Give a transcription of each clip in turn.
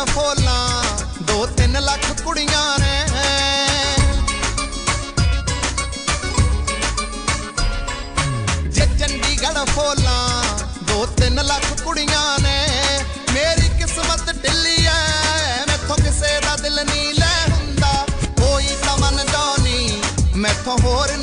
ਨਾ ਫੋਲਾਂ, ਦੋ ਤਿੰਨ ਲੱਖ ਕੁੜੀਆਂ ਨੇ। ਜੇ ਚੰਡੀਗੜ੍ਹ ਫੋਲਾਂ, ਦੋ ਤਿੰਨ ਲੱਖ ਕੁੜੀਆਂ ਨੇ। ਮੇਰੀ ਕਿਸਮਤ ਢਿੱਲੀ ਐ, ਮੈਥੋਂ ਕਿਸੇ ਦਾ ਦਿਲ ਨਹੀਂ ਲੈ ਹੁੰਦਾ। ਕੋਈ ਤਾਂ ਮੰਨਦਾ ਨਹੀਂ, ਮੈਥੋਂ ਹੋਰ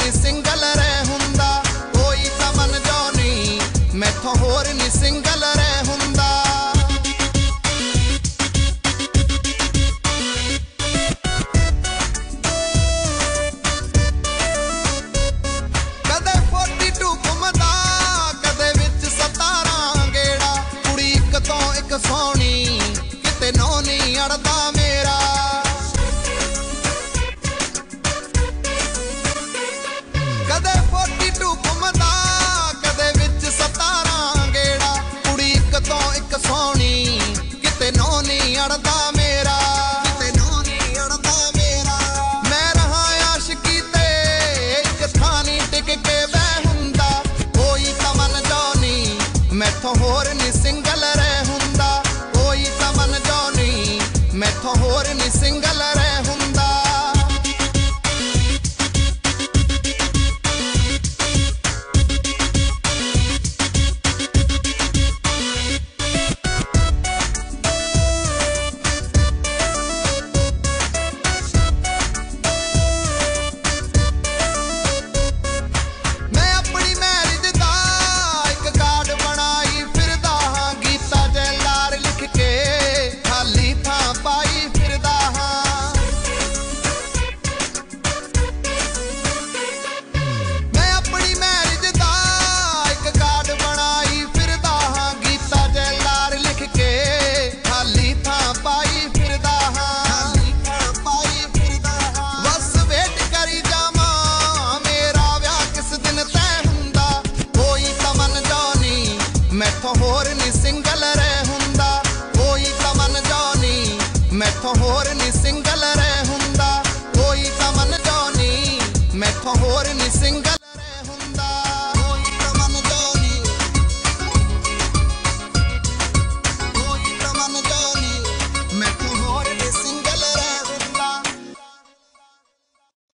ਮੈਥੋਂ ਹੋਰ ਨਹੀਂ ਸਿੰਘ ਮੈਥੋਂ ਹੋਰ ਨਹੀਂ ਸਿੰਗਲ ਰਹਿ ਹੁੰਦਾ। ਕੋਈ ਤਾਂ ਮਨ ਜਾਣੀ ਮੈਥੋਂ ਹੋਰ ਨਹੀਂ ਸਿੰਗਲ